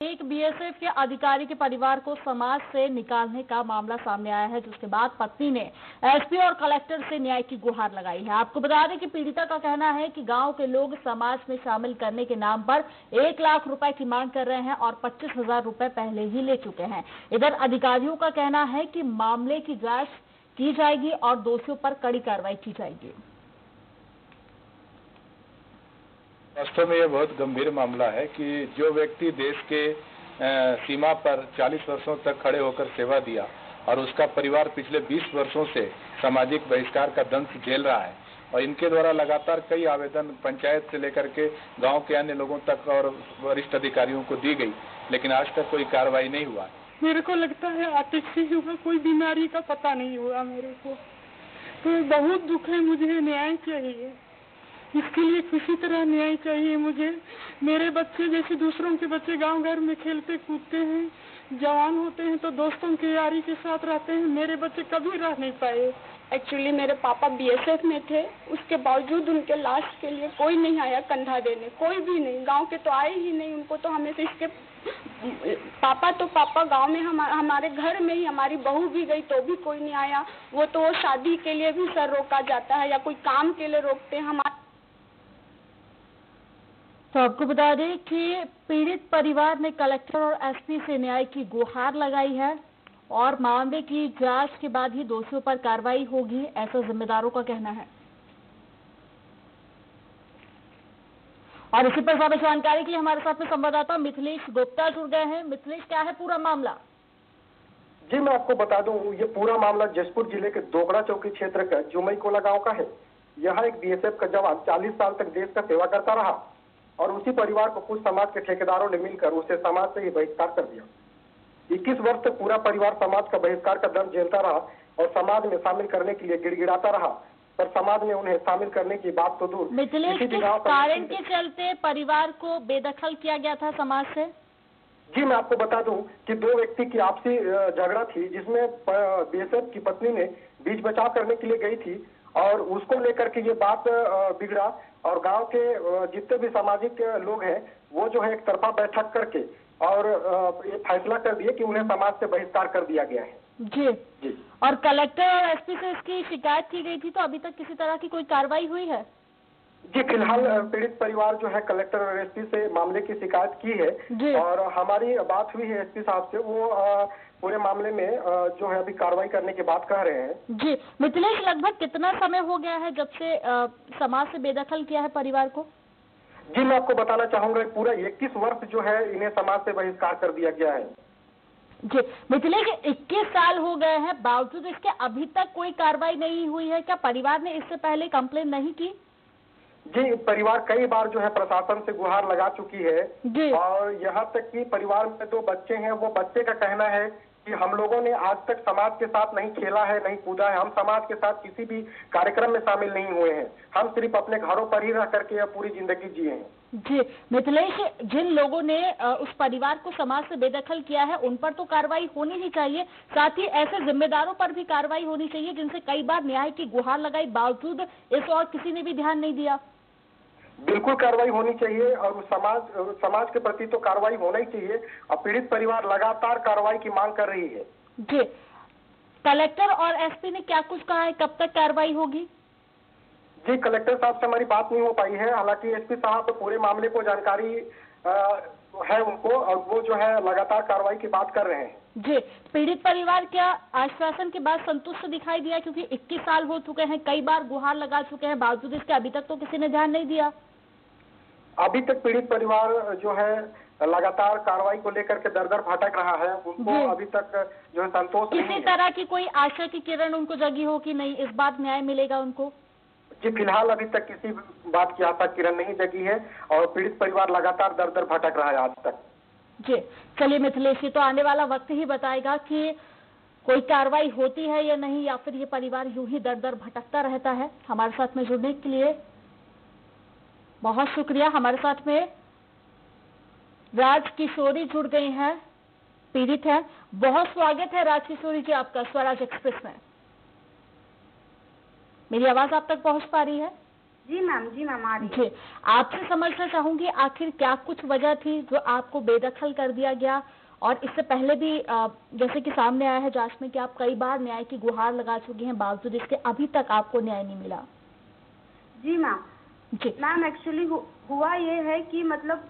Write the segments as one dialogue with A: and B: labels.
A: एक बीएसएफ के अधिकारी के परिवार को समाज से निकालने का मामला सामने आया है, जिसके बाद पत्नी ने एसपी और कलेक्टर से न्याय की गुहार लगाई है। आपको बता दें कि पीड़िता का कहना है कि गाँव के लोग समाज में शामिल करने के नाम पर एक लाख रुपए की मांग कर रहे हैं और पच्चीस हज़ार रुपए पहले ही ले चुके हैं। इधर अधिकारियों का कहना है कि मामले की जाँच की जाएगी और दोषियों पर कड़ी कार्रवाई की जाएगी।
B: वास्तव में यह बहुत गंभीर मामला है कि जो व्यक्ति देश के सीमा पर 40 वर्षों तक खड़े होकर सेवा दिया और उसका परिवार पिछले 20 वर्षों से सामाजिक बहिष्कार का दंश झेल रहा है और इनके द्वारा लगातार कई आवेदन पंचायत से लेकर के गाँव के अन्य लोगों तक और वरिष्ठ अधिकारियों को दी गई, लेकिन आज तक कोई कार्रवाई नहीं हुआ।
C: मेरे को लगता है से हुआ कोई बीमारी का पता नहीं हुआ मेरे को। तो बहुत दुख है मुझे, न्याय चाहिए। इसके लिए किसी तरह न्याय चाहिए मुझे। मेरे बच्चे जैसे दूसरों के बच्चे गाँव घर में खेलते, कूदते हैं, जवान होते हैं तो दोस्तों की यारी के साथ रहते हैं। मेरे बच्चे कभी रह नहीं पाए।
D: एक्चुअली मेरे पापा बीएसएफ में थे। उसके बावजूद उनके लाश के लिए कोई नहीं आया कंधा देने। कोई भी नहीं। गाँव के तो आए ही नहीं उनको तो हमें से इसके, पापा तो पापा गाँव में हम, हमारे घर में ही हमारी बहू भी गई तो भी कोई नहीं आया। वो तो शादी के लिए भी सर रोका जाता है या कोई काम के लिए रोकते हैं। हमारे
A: तो आपको बता दें कि पीड़ित परिवार ने कलेक्टर और एसपी से न्याय की गुहार लगाई है और मामले की जाँच के बाद ही दोषियों पर कार्रवाई होगी, ऐसा जिम्मेदारों का कहना है। और इसी पर ज़्यादा जानकारी के लिए हमारे साथ में संवाददाता मिथिलेश गुप्ता जुड़ गए हैं। मिथिलेश, क्या है पूरा मामला?
E: जी, मैं आपको बता दूँ, ये पूरा मामला जसपुर ज़िले के दोगड़ा चौकी क्षेत्र का जुमई कोला गाँव का है। यहाँ एक बीएसएफ का जवान 40 साल तक देश का सेवा करता रहा। और उसी परिवार को कुछ समाज के ठेकेदारों ने मिलकर उसे समाज से ही बहिष्कार कर दिया। इक्कीस वर्ष तक पूरा परिवार समाज का बहिष्कार का दर्द झेलता रहा और समाज में शामिल करने के लिए गिड़गिड़ाता रहा पर समाज में उन्हें शामिल करने की बात तो दूर।
A: मिथिलेश किस कारण के चलते परिवार को बेदखल किया गया था समाज से?
E: जी मैं आपको बता दूँ कि दो व्यक्ति की आपसी झगड़ा थी जिसमें बीएसएफ की पत्नी ने बीच बचाव करने के लिए गई थी और उसको लेकर के ये बात बिगड़ा। और गाँव के जितने भी सामाजिक लोग हैं वो जो है एक तरफा बैठक करके और ये फैसला कर दिए कि उन्हें समाज से बहिष्कार कर दिया गया है।
A: जी। जी। और कलेक्टर और एसपी से इसकी शिकायत की गई थी तो अभी तक किसी तरह की कोई कार्रवाई हुई है?
E: जी फ़िलहाल पीड़ित परिवार जो है कलेक्टर और एसपी से मामले की शिकायत की है। और हमारी बात हुई है एसपी साहब से वो पूरे मामले में जो है अभी कार्रवाई करने की बात कह रहे हैं।
A: जी मिथिलेश लगभग कितना समय हो गया है जब से समाज से बेदखल किया है परिवार को?
E: जी मैं आपको बताना चाहूँगा पूरा इक्कीस वर्ष जो है इन्हें समाज से बहिष्कार कर दिया गया है।
A: जी मिथिलेश इक्कीस साल हो गए हैं बावजूद इसके अभी तक कोई कार्रवाई नहीं हुई है। क्या परिवार ने इससे पहले कंप्लेन नहीं की?
E: जी परिवार कई बार जो है प्रशासन से गुहार लगा चुकी है। जी। और यहाँ तक कि परिवार में दो बच्चे हैं वो बच्चे का कहना है कि हम लोगों ने आज तक समाज के साथ नहीं खेला है नहीं कूदा है। हम समाज के साथ किसी भी कार्यक्रम में शामिल नहीं हुए हैं। हम सिर्फ़ अपने घरों पर ही रह करके पूरी ज़िंदगी जिए हैं।
A: जी मिथिलेश जिन लोगों ने उस परिवार को समाज से बेदखल किया है उन पर तो कार्रवाई होनी ही चाहिए। साथ ही ऐसे जिम्मेदारों पर भी कार्रवाई होनी चाहिए जिनसे कई बार न्याय की गुहार लगाई बावजूद इस और किसी ने भी ध्यान नहीं दिया।
E: बिल्कुल कार्रवाई होनी चाहिए और समाज समाज के प्रति तो कार्रवाई होना ही चाहिए। और पीड़ित परिवार लगातार कार्रवाई की मांग कर रही है।
A: जी। कलेक्टर और एसपी ने क्या कुछ कहा है? कब तक कार्रवाई होगी?
E: जी कलेक्टर साहब से हमारी बात नहीं हो पाई है। हालाँकि एसपी साहब पूरे मामले को जानकारी आ, है उनको और वो जो है लगातार कार्रवाई की बात कर रहे हैं।
A: जी। पीड़ित परिवार क्या आश्वासन के बाद संतुष्ट दिखाई दिया? क्योंकि 21 साल हो चुके हैं कई बार गुहार लगा चुके हैं। बावजूद इसके अभी तक तो किसी ने ध्यान नहीं दिया।
E: अभी तक पीड़ित परिवार जो है लगातार कार्रवाई को लेकर के दर दर भटक रहा है। उनको अभी तक जो है संतोष
A: किसी तरह की कोई आशा की किरण उनको जगी हो कि नहीं इस बात न्याय मिलेगा उनको?
E: जी फ़िलहाल अभी तक किसी बात की आशा किरण नहीं जगी है और पीड़ित परिवार लगातार दर दर भटक रहा है आज तक।
A: जी चलिए मिथिलेश तो आने वाला वक्त ही बताएगा कि कोई कार्रवाई होती है या नहीं या फिर ये परिवार यूँ ही दर दर भटकता रहता है। हमारे साथ में जुड़ने के लिए बहुत शुक्रिया हमारे साथ में। राज किशोरी जुड़ गई हैं पीड़ित हैं। बहुत स्वागत है राज किशोरी जी आपका स्वराज एक्सप्रेस में। मेरी आवाज़ आप तक पहुँच पा रही है?
F: जी मैम जी मैम आ रही है।
A: जी आपसे समझना चाहूँगी आखिर क्या कुछ वजह थी जो आपको बेदखल कर दिया गया? और इससे पहले भी जैसे कि सामने आया है जाँच में कि आप कई बार न्याय की गुहार लगा चुकी हैं बावजूद इसके अभी तक आपको न्याय नहीं मिला।
F: जी मैम
A: जी।
F: मैम एक्चुअली हुआ ये है कि मतलब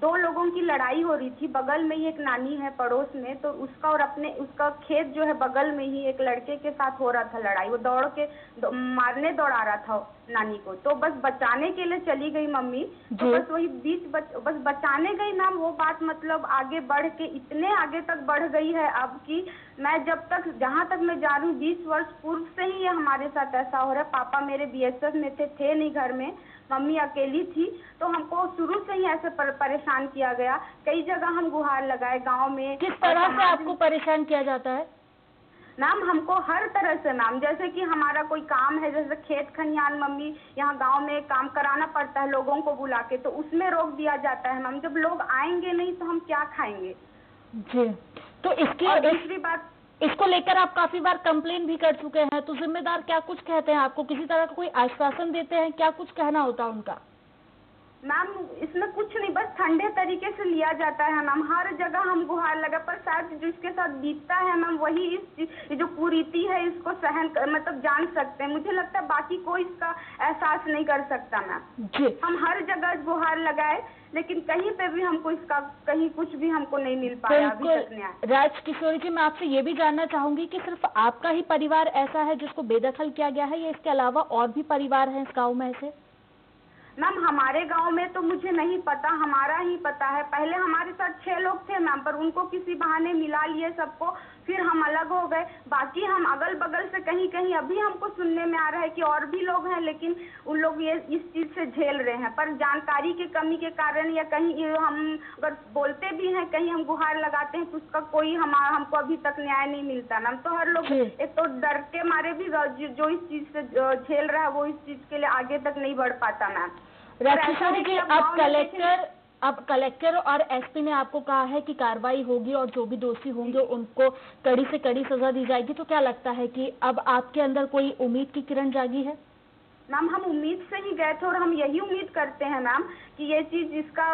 F: दो लोगों की लड़ाई हो रही थी बगल में ही एक नानी है पड़ोस में तो उसका और अपने उसका खेत जो है बगल में ही एक लड़के के साथ हो रहा था लड़ाई वो दौड़ के दौ- मारने दौड़ा रहा था नानी को। तो बस बचाने के लिए चली गई मम्मी तो बस वही बीच बच, बस बचाने गई मैम वो बात मतलब आगे बढ़ के इतने आगे तक बढ़ गई है अब कि मैं जब तक जहाँ तक मैं जा रही हूँ बीस वर्ष पूर्व से ही ये हमारे साथ ऐसा हो रहा है। पापा मेरे बीएसएफ में थे थे नहीं घर में मम्मी अकेली थी तो हमको शुरू से ही ऐसे पर, परेशान किया गया। कई जगह हम गुहार लगाए गाँव में।
A: किस तरह से आपको परेशान किया जाता है?
F: मैम हमको हर तरह से मैम जैसे कि हमारा कोई काम है जैसे खेत खलियान मम्मी यहाँ गाँव में काम कराना पड़ता है लोगों को बुला के तो उसमें रोक दिया जाता है। मैम जब लोग आएँगे नहीं तो हम क्या खाएँगे?
A: जी। तो इसकी
F: और दूसरी बात
A: इसको लेकर आप काफ़ी बार कंप्लेन भी कर चुके हैं तो जिम्मेदार क्या कुछ कहते हैं आपको? किसी तरह का कोई आश्वासन देते हैं? क्या कुछ कहना होता है उनका?
F: मैम, इसमें कुछ नहीं ठंडे तरीके से लिया जाता है मैम। हर जगह हम गुहार लगा पर शायद जिसके साथ बीतता है मैम वही इस जो कुरीति है इसको सहन कर, मतलब जान सकते हैं। मुझे लगता है बाकी कोई इसका एहसास नहीं कर सकता मैम।
A: जी।
F: हम हर जगह गुहार लगाए लेकिन कहीं पे भी हमको इसका कहीं कुछ भी हमको नहीं मिल पाया अभी तक न्याय।
A: राज किशोरी जी मैं आपसे ये भी जानना चाहूँगी कि सिर्फ़ आपका ही परिवार ऐसा है जिसको बेदखल किया गया है या इसके अलावा और भी परिवार हैं इस गाँव में ऐसे?
F: मैम हमारे गाँव में तो मुझे नहीं पता हमारा ही पता है। पहले हमारे साथ छह लोग थे मैम पर उनको किसी बहाने मिला लिए सबको फिर हम अलग हो गए। बाकी हम अगल बगल से कहीं कहीं अभी हमको सुनने में आ रहा है कि और भी लोग हैं लेकिन उन लोग ये इस चीज़ से झेल रहे हैं। पर जानकारी की कमी के कारण या कहीं ये हम अगर बोलते भी हैं कहीं हम गुहार लगाते हैं तो उसका कोई हमारा हमको अभी तक न्याय नहीं मिलता मैम तो हर लोग एक तो डर के मारे भी जो इस चीज़ से झेल रहा है वो इस चीज़ के लिए आगे तक नहीं बढ़ पाता मैम
A: किशोरी जी
F: अब
A: कलेक्टर अब कलेक्टर और एसपी ने आपको कहा है कि कार्रवाई होगी और जो भी दोषी होंगे उनको कड़ी से कड़ी सजा दी जाएगी। तो क्या लगता है कि अब आपके अंदर कोई उम्मीद की किरण जागी है?
F: मैम हम उम्मीद से ही गए थे और हम यही उम्मीद करते हैं मैम कि ये चीज़ इसका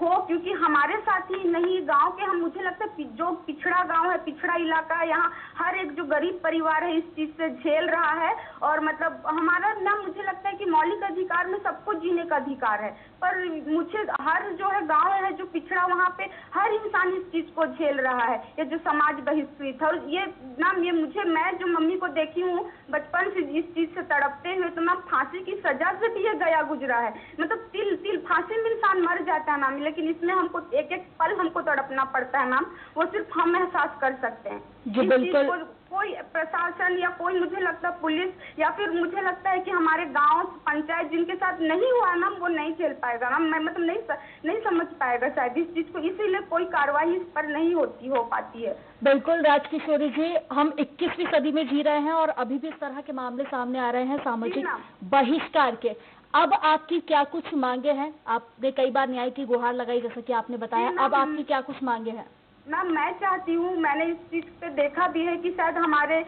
F: हो क्योंकि हमारे साथ ही नहीं गाँव के हम मुझे लगता है जो पिछड़ा गाँव है पिछड़ा इलाका है यहाँ हर एक जो गरीब परिवार है इस चीज़ से झेल रहा है और मतलब हमारा ना मुझे लगता है कि मौलिक अधिकार में सबको जीने का अधिकार है। पर मुझे हर जो है गाँव है जो पिछड़ा वहाँ पे हर इंसान इस चीज़ को झेल रहा है। ये जो समाज बहिष्कृत है और ये मैम ये मुझे मैं जो मम्मी को देखी हूँ बचपन से इस चीज़ से तड़पते हुए तो मैम फांसी की सजा से भी ये गया गुजरा है। मतलब तिल तिल फांसी में इंसान मर जाता है मैम लेकिन इसमें हमको एक एक पल हमको तड़पना पड़ता है मैम वो सिर्फ़ हम एहसास कर सकते हैं।
A: जी, बिल्कुल।
F: कोई प्रशासन या कोई मुझे लगता है पुलिस या फिर मुझे लगता है कि हमारे गाँव पंचायत जिनके साथ नहीं हुआ मैम वो नहीं झेल पाएगा मैम। मैं मतलब नहीं स- नहीं समझ पाएगा शायद इस चीज़ को। इसीलिए कोई कार्रवाई इस पर नहीं होती हो पाती है।
A: बिल्कुल राज किशोरी जी हम 21वीं सदी में जी रहे हैं और अभी भी इस तरह के मामले सामने आ रहे हैं सामाजिक बहिष्कार के। अब आपकी क्या कुछ मांगे हैं? आपने कई बार न्याय की गुहार लगाई जैसा कि आपने बताया। अब आपकी क्या कुछ मांगे हैं?
F: मैम मैं चाहती हूँ मैंने इस चीज़ पे देखा भी है कि शायद हमारे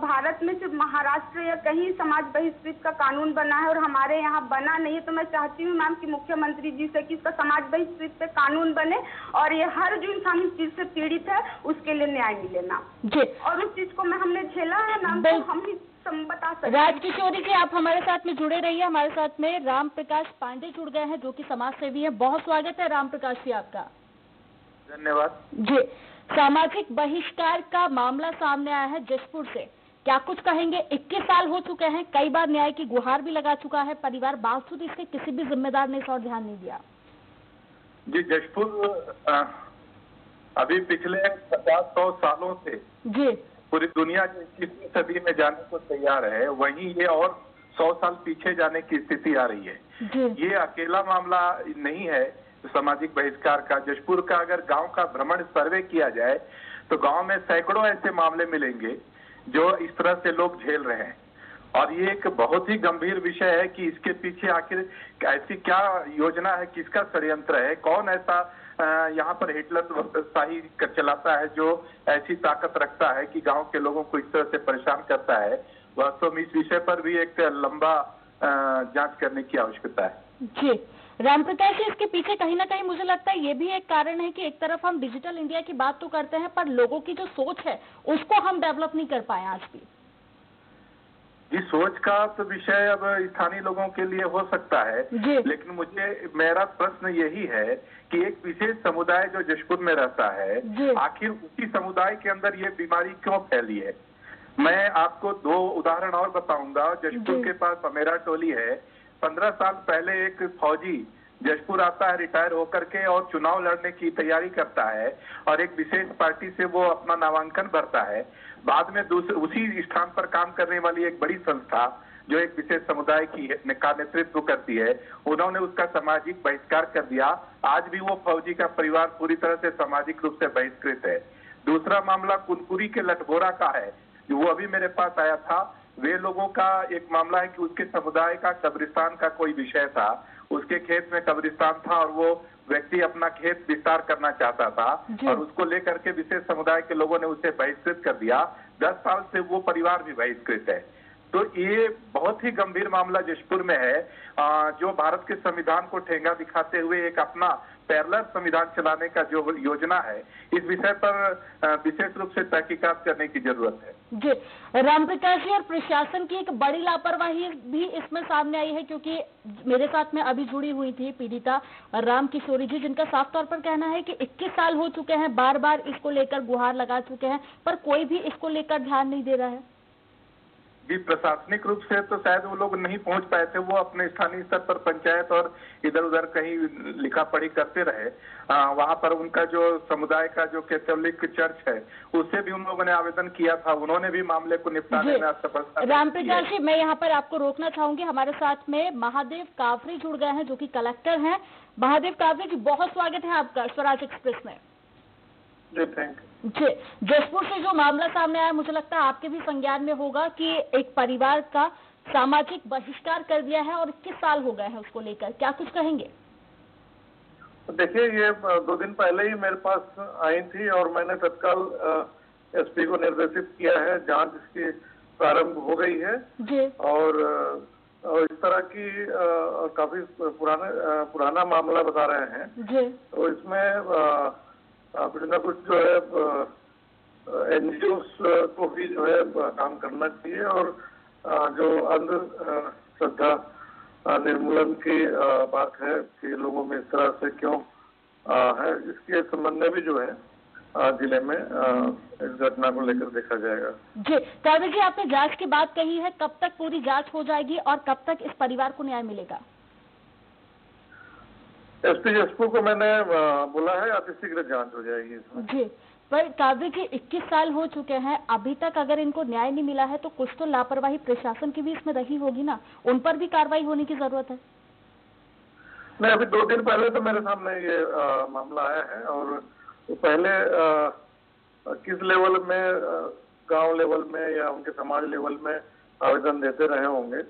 F: भारत में सिर्फ़ महाराष्ट्र या कहीं समाज बहिष्कृत का कानून बना है और हमारे यहाँ बना नहीं है। तो मैं चाहती हूँ मैम कि मुख्यमंत्री जी से कि इसका समाज बहिष्कृत पे कानून बने और ये हर जो इंसान इस चीज़ से पीड़ित है उसके लिए न्याय मिले मैम।
A: जी।
F: और उस चीज़ को मैं हमने झेला है मैम तो हम ही बता सकते
A: राज किशोरी जी आप हमारे साथ में जुड़े रहिए। हमारे साथ में राम प्रकाश पांडे जुड़ गए हैं जो कि समाज सेवी है। बहुत स्वागत है राम प्रकाश जी आपका।
B: धन्यवाद।
A: जी सामाजिक बहिष्कार का मामला सामने आया है जशपुर से। क्या कुछ कहेंगे? 21 साल हो चुके हैं कई बार न्याय की गुहार भी लगा चुका है परिवार। बावजूद इसके किसी भी जिम्मेदार ने इस और ध्यान नहीं दिया।
B: जी जशपुर अभी पिछले पचास सौ सालों से
A: जी।
B: पूरी दुनिया जो इक्कीसवीं सदी में जाने को तैयार है वहीं ये और सौ साल पीछे जाने की स्थिति आ रही है।
A: जी।
B: ये अकेला मामला नहीं है सामाजिक बहिष्कार का, जशपुर का अगर गाँव का भ्रमण सर्वे किया जाए तो गाँव में सैकड़ों ऐसे मामले मिलेंगे, जो इस तरह से लोग झेल रहे हैं। और ये एक बहुत ही गंभीर विषय है कि इसके पीछे आखिर ऐसी क्या योजना है, किसका षड्यंत्र है, कौन ऐसा यहाँ पर हिटलर शाही चलाता है, जो ऐसी ताकत रखता है कि गाँव के लोगों को इस तरह से परेशान करता है वास्तव में इस विषय पर भी एक लंबा जाँच करने की आवश्यकता है।
A: जी। रामप्रकाश जी इसके पीछे कहीं ना कहीं मुझे लगता है ये भी एक कारण है कि एक तरफ़ हम डिजिटल इंडिया की बात तो करते हैं पर लोगों की जो सोच है उसको हम डेवलप नहीं कर पाए आज भी।
B: जी सोच का तो विषय अब स्थानीय लोगों के लिए हो सकता है लेकिन मुझे मेरा प्रश्न यही है कि एक विशेष समुदाय जो जशपुर में रहता है आखिर उसी समुदाय के अंदर ये बीमारी क्यों फैली है? मैं आपको दो उदाहरण और बताऊँगा। जशपुर के पास पमेरा टोली है पंद्रह साल पहले एक फौजी जशपुर आता है रिटायर होकर के और चुनाव लड़ने की तैयारी करता है और एक विशेष पार्टी से वो अपना नामांकन भरता है। बाद में दूसरे उसी स्थान पर काम करने वाली एक बड़ी संस्था जो एक विशेष समुदाय की का नेतृत्व करती है, उन्होंने उसका सामाजिक बहिष्कार कर दिया। आज भी वो फौजी का परिवार पूरी तरह से सामाजिक रूप से बहिष्कृत है। दूसरा मामला कुनकुरी के लटभोरा का है। वो अभी मेरे पास आया था वे लोगों का एक मामला है कि उसके समुदाय का कब्रिस्तान का कोई विषय था उसके खेत में कब्रिस्तान था और वो व्यक्ति अपना खेत विस्तार करना चाहता था और उसको लेकर के विशेष समुदाय के लोगों ने उसे बहिष्कृत कर दिया। दस साल से वो परिवार भी बहिष्कृत है। तो ये बहुत ही गंभीर मामला जशपुर में है। जो भारत के संविधान को ठेंगा दिखाते हुए एक अपना पैरलर संविधान चलाने का जो योजना है, इस विषय पर विशेष रूप से तहकीकात करने की ज़रूरत है।
A: जी, रामप्रकाश जी, और प्रशासन की एक बड़ी लापरवाही भी इसमें सामने आई है, क्योंकि मेरे साथ में अभी जुड़ी हुई थी पीड़िता राम किशोरी जी, जिनका साफ़ तौर पर कहना है कि 21 साल हो चुके हैं बार बार इसको लेकर गुहार लगा चुके हैं, पर कोई भी इसको लेकर ध्यान नहीं दे रहा है।
B: जी प्रशासनिक रूप से तो शायद वो लोग नहीं पहुँच पाए थे वो अपने स्थानीय स्तर पर पंचायत और इधर उधर कहीं लिखा पढ़ी करते रहे। आ, वहाँ पर उनका जो समुदाय का जो कैथोलिक चर्च है उससे भी उन लोगों ने आवेदन किया था। उन्होंने भी मामले को निपटाने। में असफलता
A: रामप्रकाश
B: है।
A: जी मैं यहाँ पर आपको रोकना चाहूँगी। हमारे साथ में महादेव कावरे जुड़ गए हैं जो की कलेक्टर है। महादेव कावरे जी बहुत स्वागत है आपका स्वराज एक्सप्रेस में।
B: जी यू
A: से जो मामला सामने आया मुझे लगता है आपके भी संज्ञान में होगा कि एक परिवार का सामाजिक बहिष्कार कर दिया है और 21 साल हो गए हैं उसको लेकर। क्या कुछ कहेंगे?
G: देखिए ये दो दिन पहले ही मेरे पास आई थी और मैंने तत्काल एसपी को निर्देशित किया है जाँच इसकी प्रारंभ हो गई है।
A: जी।
G: और, और इस तरह की काफ़ी पुराने पुराना मामला बता रहे हैं।
A: जी।
G: तो इसमें अ, कुछ ना कुछ जो है एनजीओ को भी जो है काम करना चाहिए और जो अंध श्रद्धा निर्मूलन की बात है कि लोगों में इस तरह से क्यों है, इसके संबंध में भी जो है ज़िले में इस घटना को लेकर देखा जाएगा।
A: जी कावरे जी आपने जाँच की बात कही है, कब तक पूरी जाँच हो जाएगी और कब तक इस परिवार को न्याय मिलेगा?
G: एसपी जसपुर को मैंने बोला है अतिशीघ्र जाँच हो जाएगी इसमें।
A: जी पर काव्य जी 21 साल हो चुके हैं अभी तक अगर इनको न्याय नहीं मिला है तो कुछ तो लापरवाही प्रशासन की भी इसमें रही होगी ना? उन पर भी कार्रवाई होने की ज़रूरत है।
G: नहीं अभी दो दिन पहले तो मेरे सामने ये अ, मामला आया है और पहले अ, किस लेवल में गाँव लेवल में या उनके समाज लेवल में आवेदन देते रहे होंगे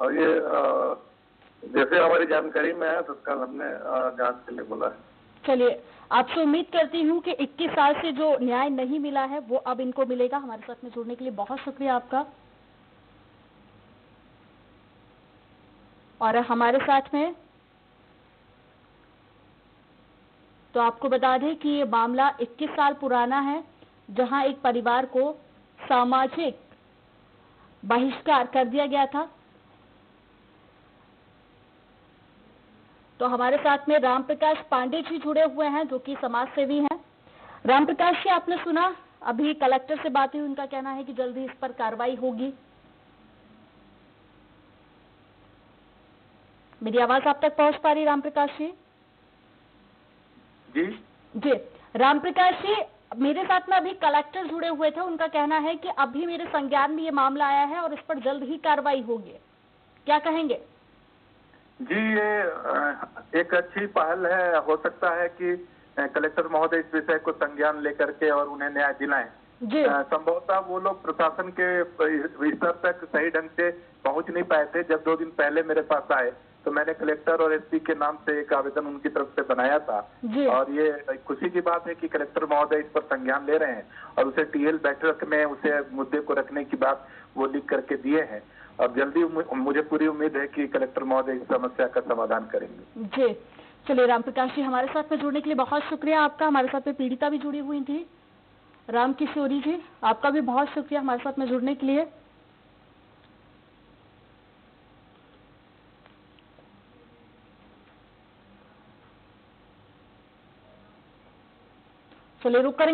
G: और ये अ, जैसे हमारी जानकारी में है तत्काल हमने जाँच के लिए बोला है।
A: चलिए, आपसे उम्मीद करती हूँ कि 21 साल से जो न्याय नहीं मिला है, वो अब इनको मिलेगा। हमारे साथ में जुड़ने के लिए बहुत शुक्रिया आपका। और हमारे साथ में तो आपको बता दें कि ये मामला 21 साल पुराना है, जहाँ एक परिवार को सामाजिक बहिष्कार कर दिया गया था। तो हमारे साथ में राम प्रकाश पांडे जी जुड़े हुए हैं जो कि समाज सेवी हैं। राम प्रकाश जी आपने सुना? अभी कलेक्टर से बात हुई उनका कहना है कि जल्दी इस पर कार्रवाई होगी। मेरी आवाज़ आप तक पहुँच पा रही राम प्रकाश जी?
B: जी।
A: जी। रामप्रकाश जी मेरे साथ में अभी कलेक्टर जुड़े हुए थे उनका कहना है कि अभी मेरे संज्ञान में ये मामला आया है और इस पर जल्द ही कार्रवाई होगी। क्या कहेंगे?
B: जी ये एक अच्छी पहल है। हो सकता है कि कलेक्टर महोदय इस विषय को संज्ञान लेकर के और उन्हें न्याय दिलाएँ। संभवतः वो लोग प्रशासन के स्तर तक सही ढंग से पहुँच नहीं पाए थे। जब दो दिन पहले मेरे पास आए तो मैंने कलेक्टर और एसपी के नाम से एक आवेदन उनकी तरफ़ से बनाया था। और ये खुशी की बात है कि कलेक्टर महोदय इस पर संज्ञान ले रहे हैं और उसे टीएल बैठक में उसे मुद्दे को रखने की बात वो लिख करके दिए हैं। और जल्दी मुझे पूरी उम्मीद है कि कलेक्टर महोदय इस समस्या का समाधान करेंगे।
A: जी। चलिए, राम प्रकाश जी, हमारे साथ में जुड़ने के लिए बहुत शुक्रिया आपका। हमारे साथ में पीड़िता भी जुड़ी हुई थी। राम किशोरी जी, आपका भी बहुत शुक्रिया हमारे साथ में जुड़ने के लिए। चलिए, रुक करेंगे